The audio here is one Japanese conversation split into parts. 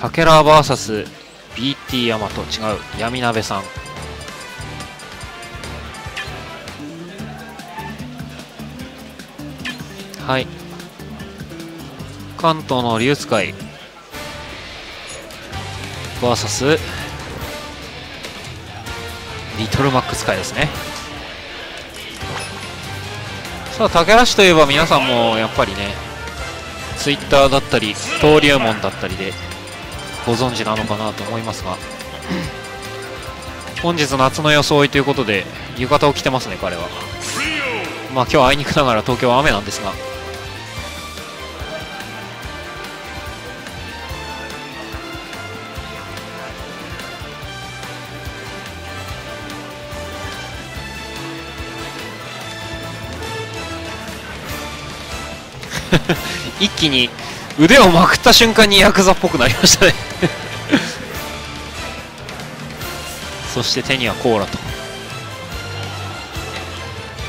タケラ VSBT ヤマト違う闇鍋さん。はい。関東の竜使い VS リトルマック使いですね。さあ竹橋といえば皆さんもやっぱりねツイッターだったり登竜門だったりでご存知なのかなと思いますが本日夏の装いということで浴衣を着てますね彼は。まあ今日あいにくながら東京は雨なんですが。一気に腕をまくった瞬間にヤクザっぽくなりましたね。そして手にはコーラと。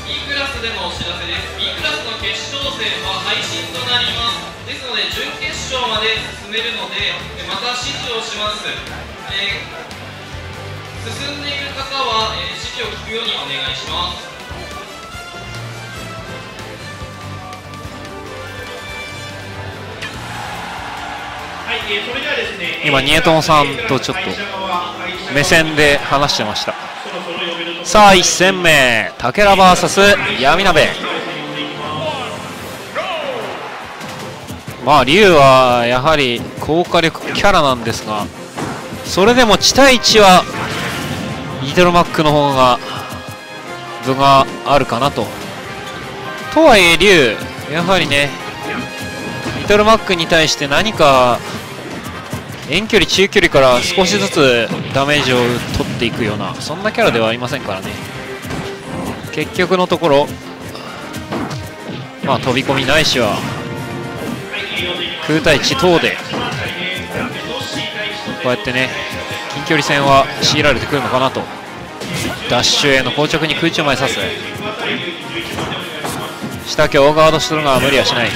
B クラスでのお知らせです。B クラスの決勝戦は配信となります。ですので準決勝まで進めるのでえまた指示をします、えー進んでいる方は、えー指示を聞くようにお願いします。はい、えーそれではですね、今ニエトンさんとちょっと目線で話してました。さあ1戦目武田 VS 闇鍋まあ龍はやはり高火力キャラなんですがそれでも地対地はリトルマックの方が分があるかなと。とはいえ龍やはりねリトルマックに対して何か遠距離中距離から少しずつダメージを取っていくようなそんなキャラではありませんからね。結局のところまあ飛び込みないしは空対地等でこうやってね近距離戦は強いられてくるのかなと。ダッシュへの硬直に空中前刺す。下強ガードしてるのは無理はしない。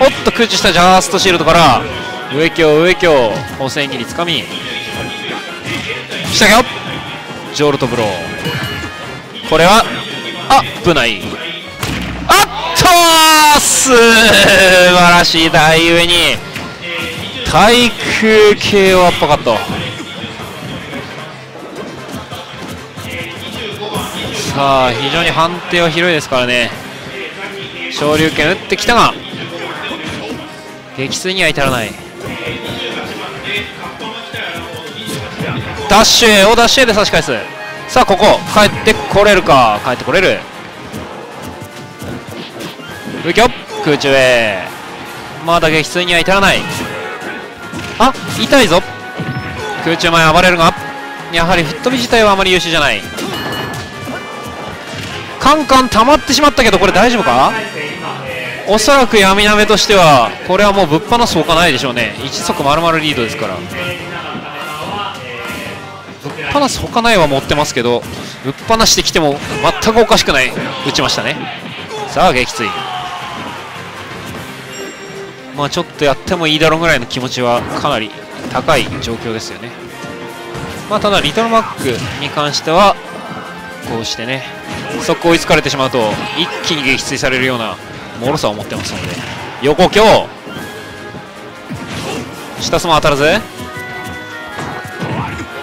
おっと空中したジャーストシールドから上強上強補正切りつかみ下強ジョルトブロー。これはあ危ないあっと素晴らしい台上に。対空系をアッパカット。さあ非常に判定は広いですからね。昇竜拳打ってきたが撃墜には至らないダッシュへをダッシュで差し返す。さあここ帰ってこれるか。帰ってこれる。浮きょ空中へ。まだ撃墜には至らない。あ痛いぞ。空中前暴れるがやはり吹っ飛び自体はあまり優秀じゃない。カンカン溜まってしまったけどこれ大丈夫か？おそらく闇鍋としてはこれはもうぶっ放すほかないでしょうね。一足丸々リードですから。ぶっ放すほかないは持ってますけどぶっ放してきても全くおかしくない。打ちましたね。さあ撃墜。まあちょっとやってもいいだろうぐらいの気持ちはかなり高い状況ですよね。まあただリトルマックに関してはこうしてね速攻追いつかれてしまうと一気に撃墜されるような脆さを持ってますので。横強。下スも当たらず。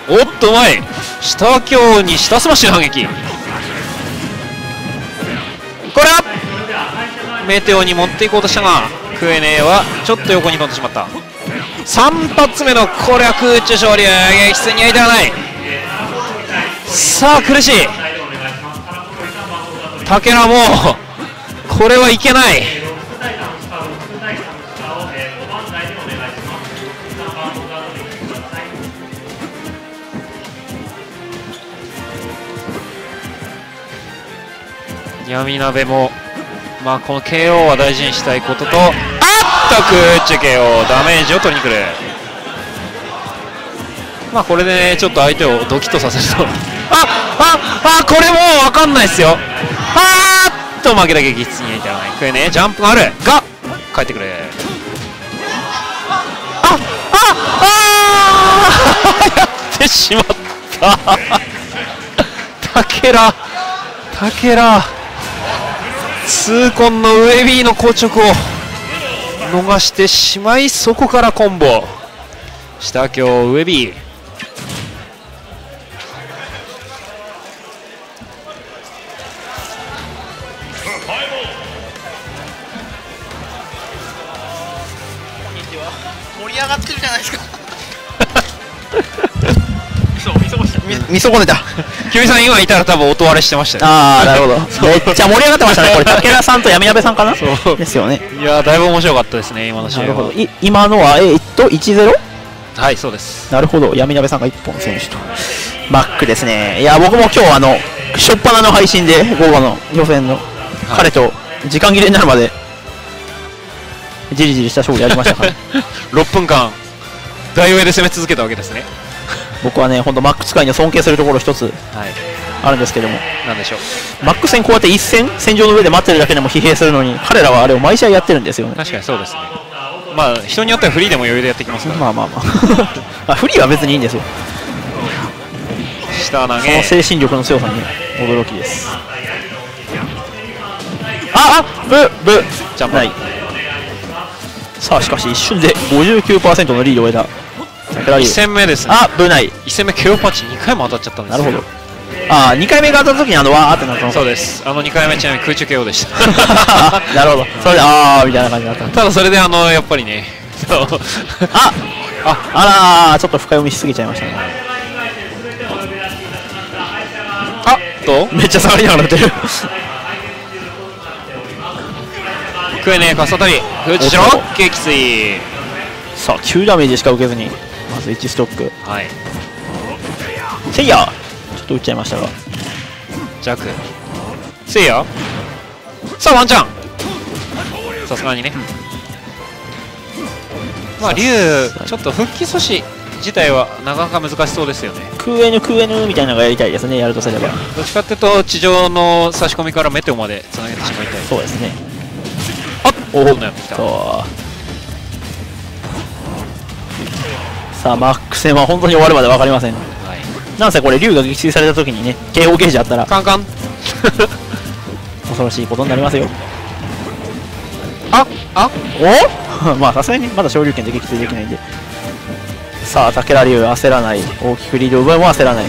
おっとうまい。下強に下スマッシュの反撃。これはメテオに持っていこうとしたがクエネはちょっと横に飛んでしまった。3発目のこれは空中昇竜撃墜には至らない。さあ苦しい。竹名もこれはいけない。闇鍋もまあこの KO は大事にしたいこととあっと空中 KO ダメージを取りに来る。まあこれでねちょっと相手をドキッとさせると。あああこれもう分かんないですよ。あーっと負けた撃墜に至らないこれねジャンプがある。が帰ってくるああああやってしまった。竹良竹良痛恨の上 B の硬直を逃してしまいそこからコンボ。下京上 B 盛りみみ損ねた。キミさん今いたら多分音割れしてましたよ。ああ なるほど。めっちゃ盛り上がってましたねこれ。武田さんと闇鍋さんかな？そう。ですよね。いやーだいぶ面白かったですね今の試合は。なるほど。い今のはえーっと1-0はいそうです。なるほど。闇鍋さんが1本選手とマックですね。いや僕も今日あの初っ端の配信で午後の予選の彼と時間切れになるまでじりじりした勝負やりましたから。6分間大上で攻め続けたわけですね僕はね本当マック使いには尊敬するところ一つはい。あるんですけども。なんでしょう？マック戦こうやって一戦戦場の上で待ってるだけでも疲弊するのに彼らはあれを毎試合やってるんですよね。確かにそうですね。まあ人によってはフリーでも余裕でやってきますからまあまあまあ。まあフリーは別にいいんですよ。下投そのげ精神力の強さに驚きです。ああブブ。ジャンプない。さあしかし一瞬で59%のリードを得た。桜1流戦目ですね。あブない。1戦目 KO パンチ2回も当たっちゃったんですよ。なるほど。あ2回目が当たった時にあのわーってなったの？そうです。あの2回目ちなみに空中 KO でした。なるほど。それであーみたいな感じになった。ただそれであのやっぱりねそう。あ あ。あらーちょっと深読みしすぎちゃいましたね。あっとめっちゃ下がりながら打てる食えねえかさたり空中しろおっと激水さあ9ダメージしか受けずにまず1ストック。はい。せいや。ちょっと打っちゃいましたが。弱。せいや。さあワンチャン。さすがにね。まあ竜ちょっと復帰阻止自体はなかなか難しそうですよね。クエヌクエヌみたいなのがやりたいですねやるとすれば。どっちかっていうと地上の差し込みからメテオまでつなげてしまいたい。そうですね。あっおどんどんやってきたさあマック戦は本当に終わるまで分かりません。はい。なんせこれ竜が撃墜された時にね警報ゲージあったら。カンカン。恐ろしいことになりますよ。ああ。お？まあさすがにまだ昇竜拳で撃墜できないんで。さあ武田竜焦らない。大きくリードを奪うも焦らない。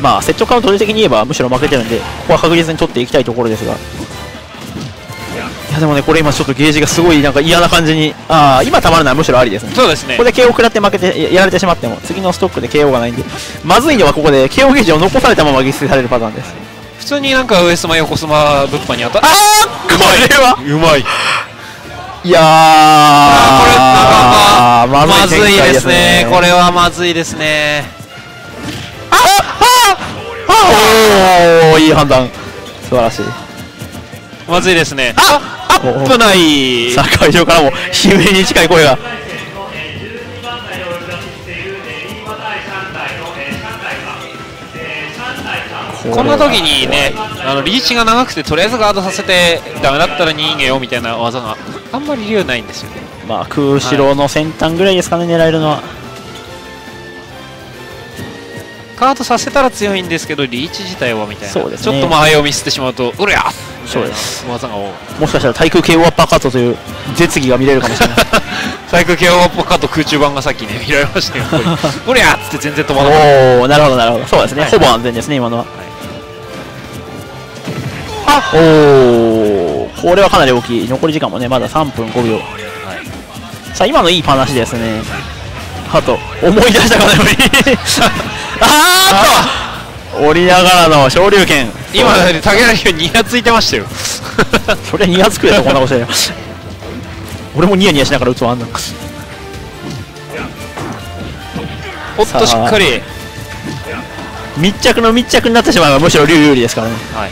まあ接触カウント的に言えばむしろ負けてるんでここは確実に取っていきたいところですが。いやでもねこれ今ちょっとゲージがすごいなんか嫌な感じにああ今たまるのはむしろありですね。そうですね。ここで KO 食らって負けてややられてしまっても次のストックで KO がないんで。まずいのはここで KO ゲージを残されたまま撃墜されるパターンです。普通になんか上スマ横スマ物販に当たっああこれは。うまい。いやー。あこれなかなかまずいですね。これはまずいですね。おおいい判断。素晴らしい。まずいですね。あお危ないさあ会場からも悲鳴に近い声が。こんな時にねあのリーチが長くてとりあえずガードさせてダメだったら逃げようみたいな技があんまり理由ないんですよね。まあ空城の先端ぐらいですかね狙えるのは。ガードさせたら強いんですけどリーチ自体はみたいな。ね。ちょっと間合いをミスってしまうとうりゃそうです。技がもしかしたら対空 KO アッパーカットという絶技が見れるかもしれない。サイクル系オッポカと空中版がさっきね見られましたよやっぱりうりゃっつって全然止まらない。おおなるほどなるほど。そうですね、はい。ほぼ安全ですね今のは、あおおこれはかなり大きい。残り時間もねまだ3分5秒。はいさあ今のいい話ですね。あと思い出したかのように。あーっと降りながらの昇竜拳。今竹内にニヤついてましたよ。それニヤつくよこんなことして。俺もニヤニヤしながら打つわあんな。おっとしっかり。密着の密着になってしまえばむしろ竜有利ですからね。はいはい。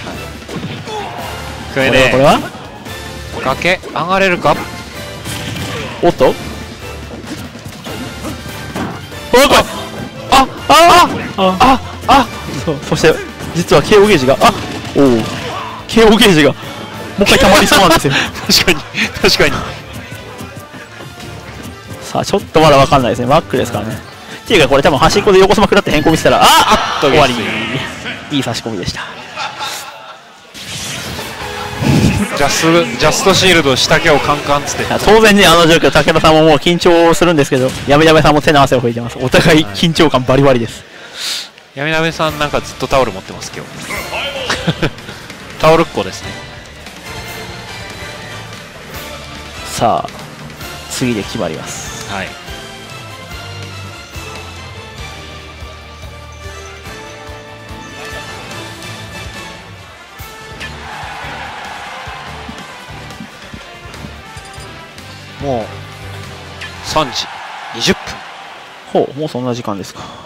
これこれはこれでは？崖上がれるか？おっと？おっと？あああああそうそして実は KO ゲージがあおお KO ゲージがもう一回溜まりそうなんですよ。確かに確かに。さあちょっとまだ分かんないですね。マックですからね。っていうかこれ多分端っこで横スマ食らって変更見せたらああっと終わり。いい差し込みでした。ジャストジャストシールド下手をカンカンっつって。当然ねあの状況武田さんももう緊張するんですけどやめやめさんも手の汗を拭いてます。お互い緊張感バリバリです闇鍋さんなんかずっとタオル持ってます今日。タオルっ子ですね。さあ次で決まります。はい。もう。3時20分。ほうもうそんな時間ですか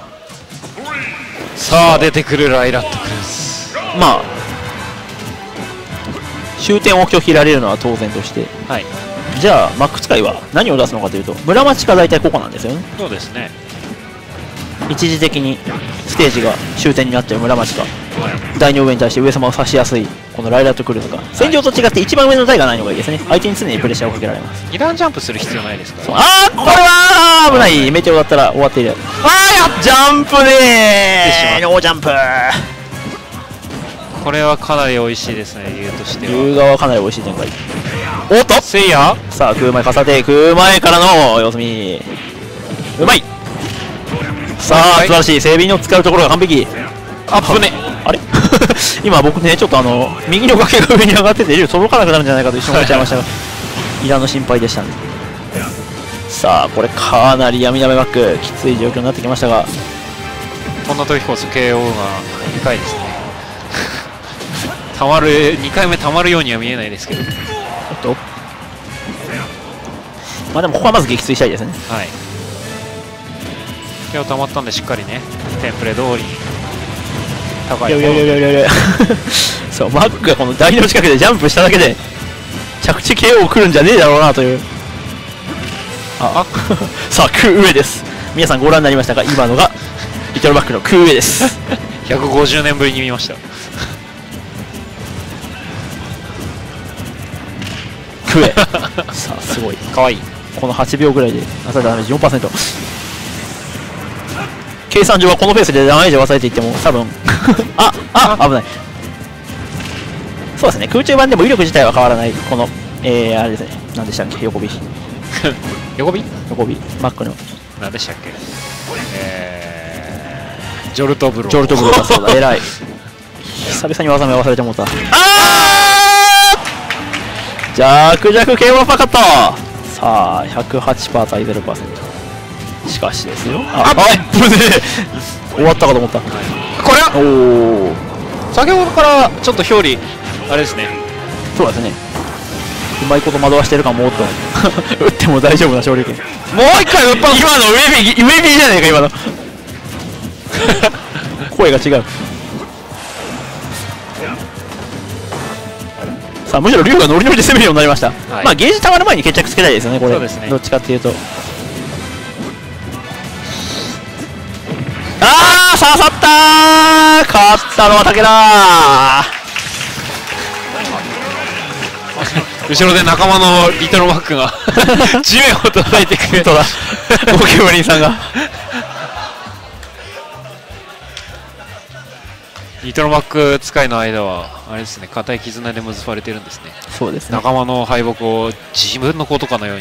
さあ出てくるライラットクルーズまあ終点を拒否られるのは当然として。はい。じゃあマック使いは何を出すのかというと村町か大体ここなんですよね。そうですね。一時的にステージが終点になっちゃう村町かはい台の上に対して上様を刺しやすいこのライラットクルーズが。戦場と違って一番上の台がないのがいいですね。相手に常にプレッシャーをかけられます。二段ジャンプする必要ないですか？らあーこれは危ない。メテオだったら終わっているあーやジャンプでー。ノー。ジャンプ。これはかなり美味しいですね理由としては龍河はかなり美味しい展開。おっとせいや。さあ空前重ねて空前からの様子見うまい。さあはい素晴らしい。整備の使うところが完璧。あぶねあれ？今僕ねちょっとあの右の崖が上に上がってて竜届かなくなるんじゃないかと一瞬思っちゃいましたがい。らぬ心配でしたねさあこれかなり闇鍋バックきつい状況になってきましたが。こんな時こそ KO が深いですね。たまる2回目たまるようには見えないですけど。おっと。まあでもここはまず撃墜したいですね。はい。今日たまったんでしっかりねテンプレ通り高い。いやいやいやいやいや。そうマックがこの台の近くでジャンプしただけで着地 KO 来るんじゃねえだろうなという。あ さあ空上です。皆さんご覧になりましたか？今のがリトルバックの空上です。150年ぶりに見ました。空上さあすごい。かわい。いこの8秒ぐらいでなされたダメージ4%計算上はこのペースでダメージを与えていっても多分ああ危ない。そうですね。空中版でも威力自体は変わらない。このえー、あれですね。何でしたっけ？横 B 横 B横 Bマックの。何でしたっけ？えー、ジョルトブロー。ジョルトブロー。だ そうだ。偉い。久々に技名忘れてもうた。あー！弱弱系はパカットさあ108%対0%しかしですよ。ああぶ ね。え終わったかと思った。これ？はおお先ほどからちょっと表裏あれですね。そうですね。うまいこと惑わしてるかもっと。打っても大丈夫な勝利権。もう一回ウッパン今の上ビ上ビじゃねえか今の。声が違う。さあむしろ龍がノリノリで攻めるようになりました、い。まあゲージ溜まる前に決着つけたいですよねこれ。そうですね。どっちかっていうと刺さったー。勝ったのは武田後ろで仲間のリトルマックが 地面を叩いてくれ本当だ。ゴキブリンさんが。リトルマック使いの間はあれですね固い絆で結ばれてるんですね。そうですね。仲間の敗北を自分のことかのように